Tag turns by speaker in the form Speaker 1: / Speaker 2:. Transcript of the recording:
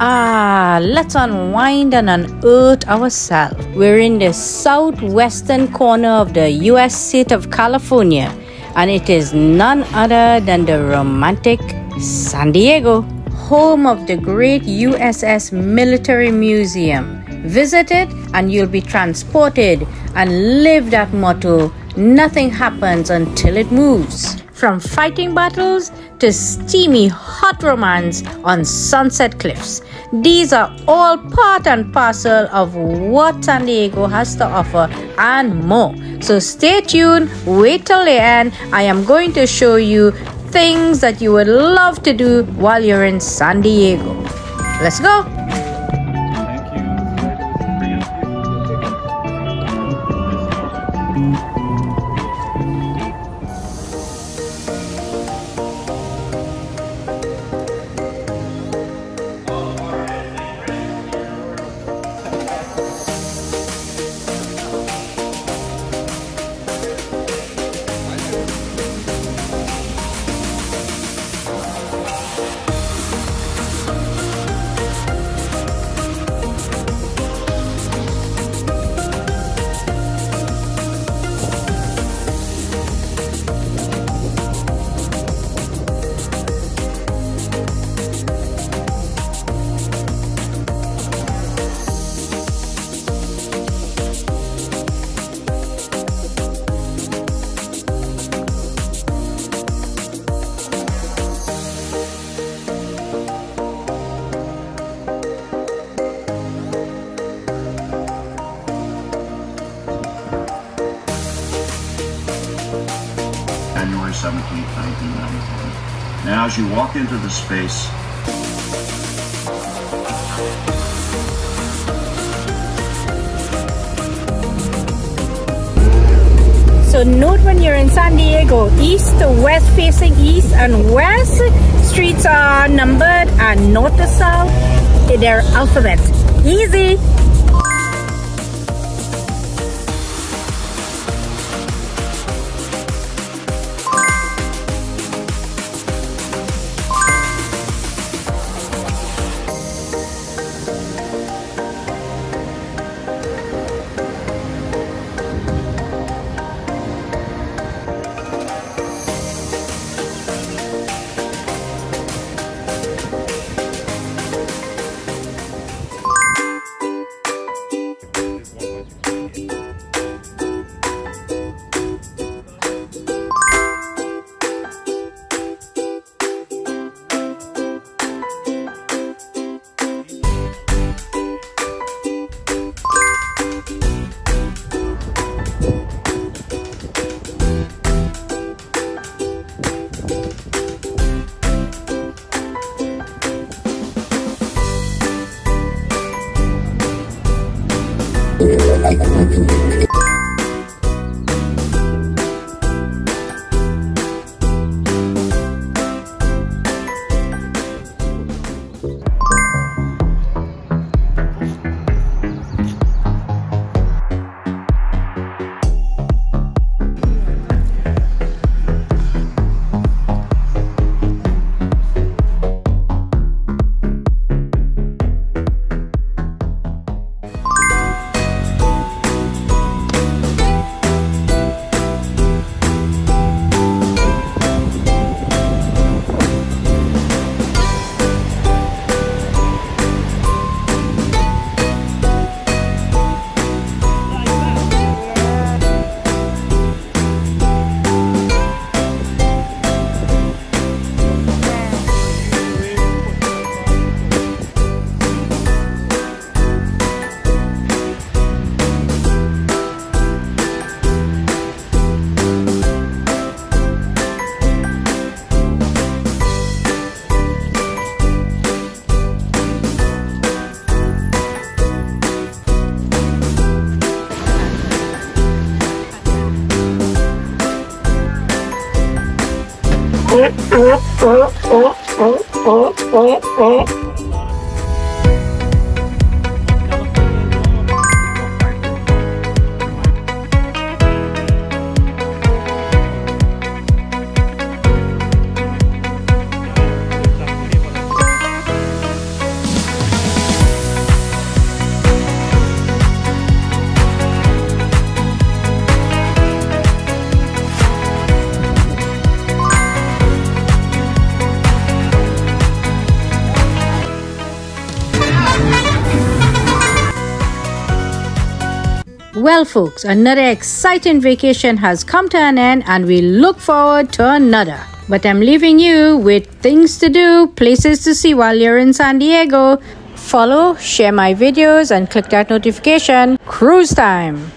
Speaker 1: Ah, let's unwind and unearth ourselves. We're in the southwestern corner of the US state of California, and it is none other than the romantic San Diego, home of the great USS Midway Museum. Visit it, and you'll be transported and live that motto nothing happens until it moves. From fighting battles to steamy hot romance on sunset cliffs. These are all part and parcel of what San Diego has to offer and more. So stay tuned, wait till the end. I am going to show you things that you would love to do while you're in San Diego. Let's go!
Speaker 2: January 17, 1991. Now, as you walk into the space,
Speaker 1: So note when you're in San Diego, east to west facing east and west, streets are numbered and north to south, they're alphabet. Easy. ピッ!嗯嗯。Well, folks, another exciting vacation has come to an end, and we look forward to another. But I'm leaving you with things to do, places to see while you're in San Diego. Follow, share my videos, and click that notification. Cruise time!